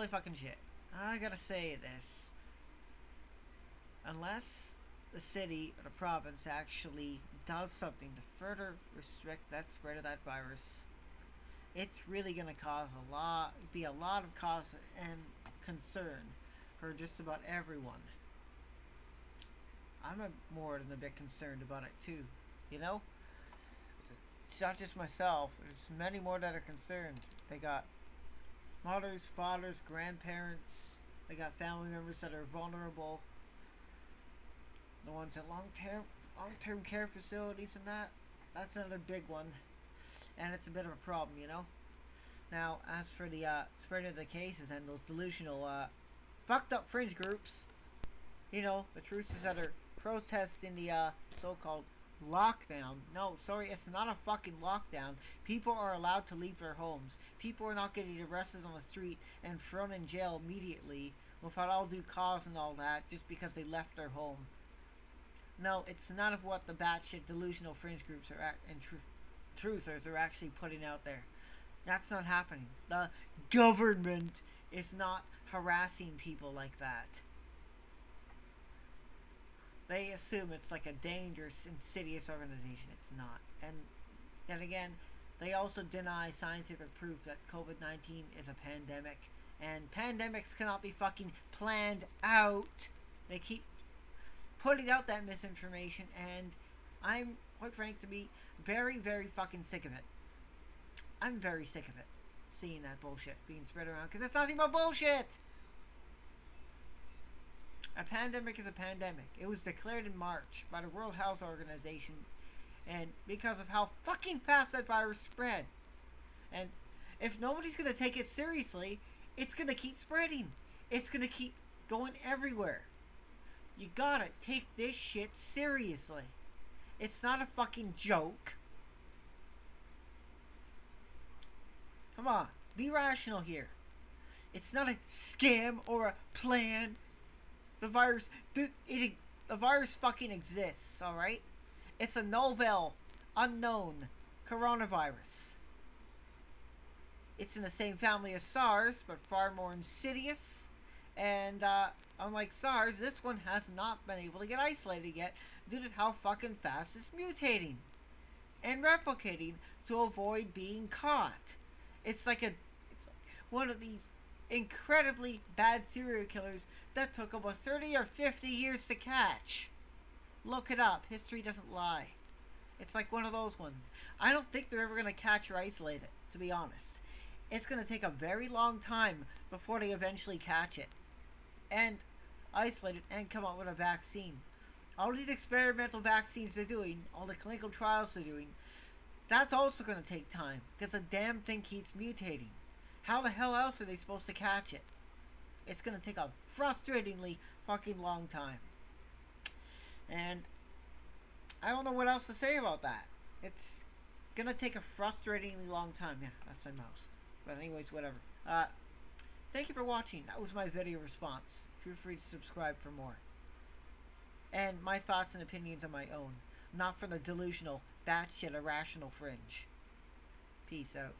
holy fucking shit. I gotta say this. Unless the city or the province actually does something to further restrict that spread of that virus, it's really gonna cause a lot, be a lot of cause and concern for just about everyone. I'm a, more than a bit concerned about it too, you know? It's not just myself, there's many more that are concerned. They got mothers, fathers, grandparents, they got family members that are vulnerable. The ones in long term long term care facilities and that. That's another big one. And it's a bit of a problem, you know? Now, as for the uh, spread of the cases and those delusional, uh, fucked up fringe groups, you know, the truthers that are protesting the uh, so-called lockdown. No, sorry, it's not a fucking lockdown. People are allowed to leave their homes. People are not getting arrested on the street and thrown in jail immediately without all due cause and all that just because they left their home. No, it's none of what the batshit delusional fringe groups are and tr truthers are actually putting out there. That's not happening. The government is not harassing people like that. They assume it's like a dangerous, insidious organization. It's not. And then again, they also deny scientific proof that COVID-19 is a pandemic. And pandemics cannot be fucking planned out. They keep putting out that misinformation, and I'm, quite frank, to be very, very fucking sick of it. I'm very sick of it, seeing that bullshit being spread around, because it's nothing but bullshit! A pandemic is a pandemic. It was declared in March by the World Health Organization, and because of how fucking fast that virus spread. And if nobody's gonna take it seriously, it's gonna keep spreading. It's gonna keep going everywhere. You gotta take this shit seriously. It's not a fucking joke. Come on, be rational here. It's not a scam or a plan. The virus, the, it, the virus fucking exists, alright? It's a novel, unknown coronavirus. It's in the same family as SARS, but far more insidious and uh, unlike SARS, this one has not been able to get isolated yet due to how fucking fast it's mutating and replicating to avoid being caught. It's like a, it's like one of these incredibly bad serial killers that took about 30 or 50 years to catch. Look it up. History doesn't lie. It's like one of those ones. I don't think they're ever going to catch or isolate it, to be honest. It's going to take a very long time before they eventually catch it and isolate it and come up with a vaccine. All these experimental vaccines they're doing, all the clinical trials they're doing, that's also going to take time because the damn thing keeps mutating. How the hell else are they supposed to catch it? It's going to take a frustratingly fucking long time. And I don't know what else to say about that. It's going to take a frustratingly long time. Yeah, that's my mouse. But anyways, whatever. Uh, Thank you for watching. That was my video response. Feel free to subscribe for more. And my thoughts and opinions are my own, not from the delusional, batshit irrational fringe. Peace out.